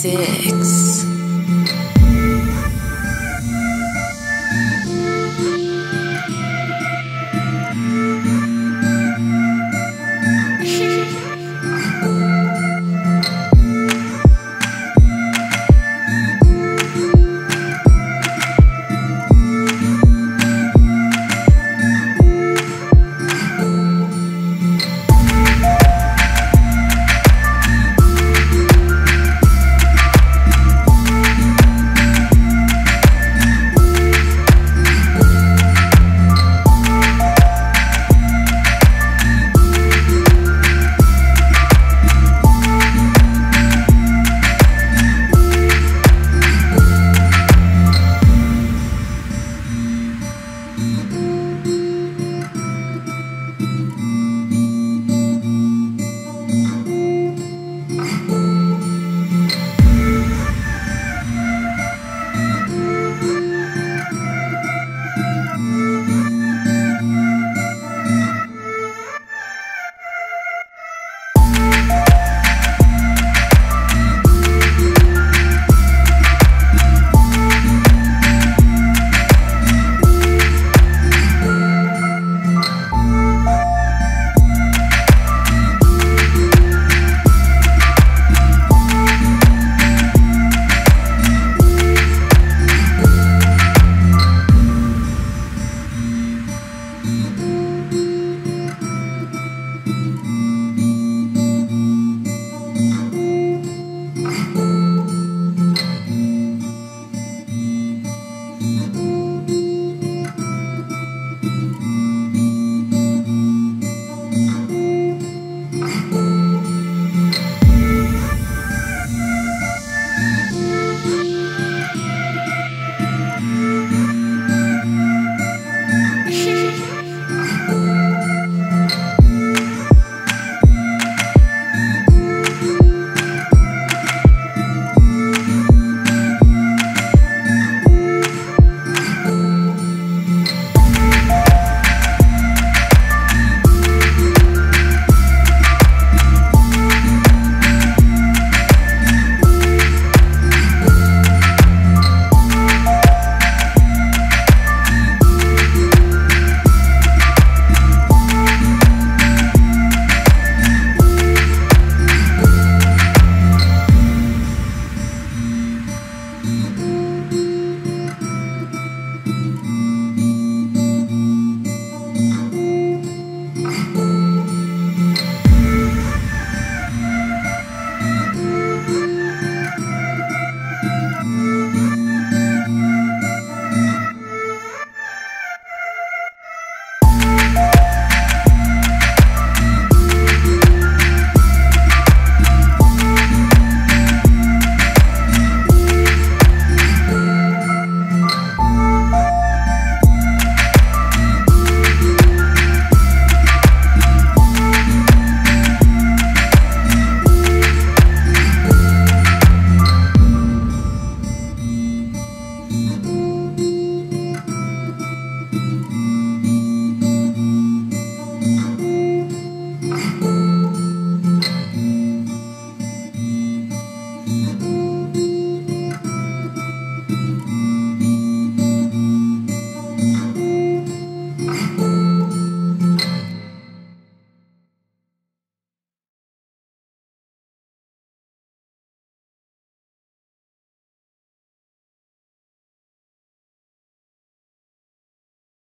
sick.